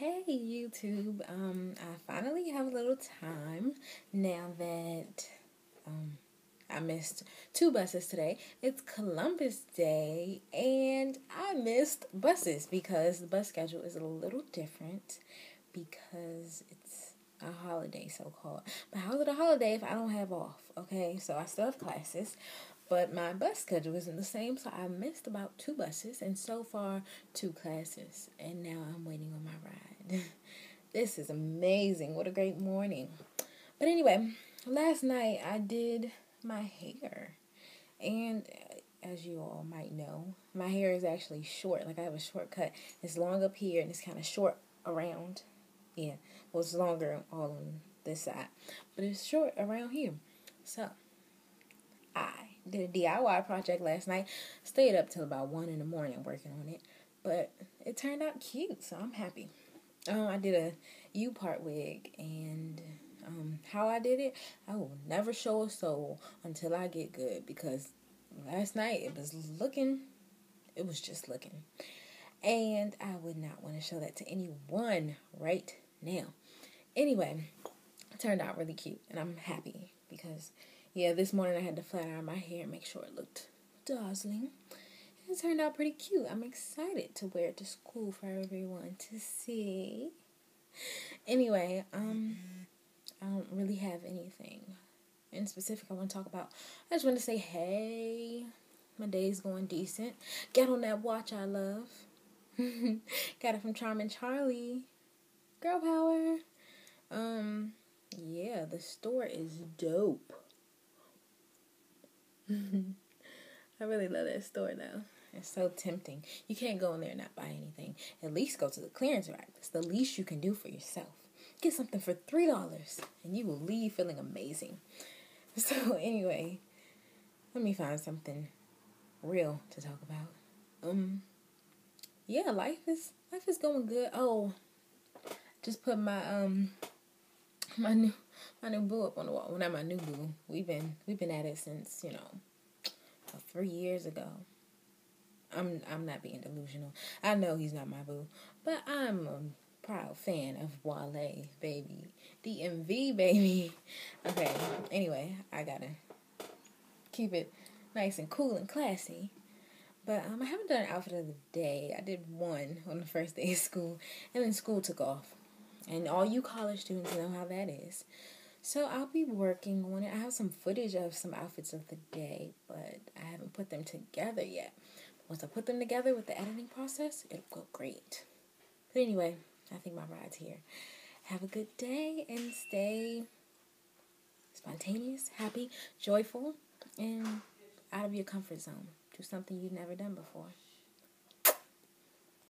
Hey YouTube, um, I finally have a little time now that um, I missed two buses today. It's Columbus Day and I missed buses because the bus schedule is a little different because it's a holiday so called. But how's it a holiday if I don't have off? Okay, so I still have classes, but my bus schedule isn't the same, so I missed about two buses and so far two classes. And now I'm waiting on my ride. This is amazing. What a great morning. But anyway, last night I did my hair. And uh, as you all might know, my hair is actually short. Like I have a short cut. It's long up here and it's kind of short around. Yeah, well, it's longer all on this side, but it's short around here. So I did a DIY project last night. Stayed up till about one in the morning working on it, but it turned out cute, so I'm happy. Um, I did a U part wig, and um, how I did it, I will never show a soul until I get good because last night it was looking, it was just looking, and I would not want to show that to anyone right now. Anyway, it turned out really cute, and I'm happy because yeah, this morning I had to flat iron my hair and make sure it looked dazzling. It turned out pretty cute. I'm excited to wear it to school for everyone to see. Anyway, um, I don't really have anything in specific I want to talk about. I just want to say, hey, my day's going decent. Get on that watch I love. Got it from Charming Charlie. Girl power. Um, yeah, the store is dope. I really love that store though. It's so tempting. You can't go in there and not buy anything. At least go to the clearance rack. It's the least you can do for yourself. Get something for three dollars and you will leave feeling amazing. So anyway, let me find something real to talk about. Um yeah, life is life is going good. Oh, just put my um my new my new boo up on the wall. Well, not my new boo. We've been we've been at it since you know three years ago. I'm I'm not being delusional. I know he's not my boo, but I'm a proud fan of Wale, baby, DMV, baby. Okay. Anyway, I gotta keep it nice and cool and classy. But um, I haven't done an outfit of the day. I did one on the first day of school, and then school took off. And all you college students know how that is. So I'll be working on it. I have some footage of some outfits of the day, but I haven't put them together yet. Once I put them together with the editing process, it'll go great. But anyway, I think my ride's here. Have a good day and stay spontaneous, happy, joyful, and out of your comfort zone. Do something you've never done before.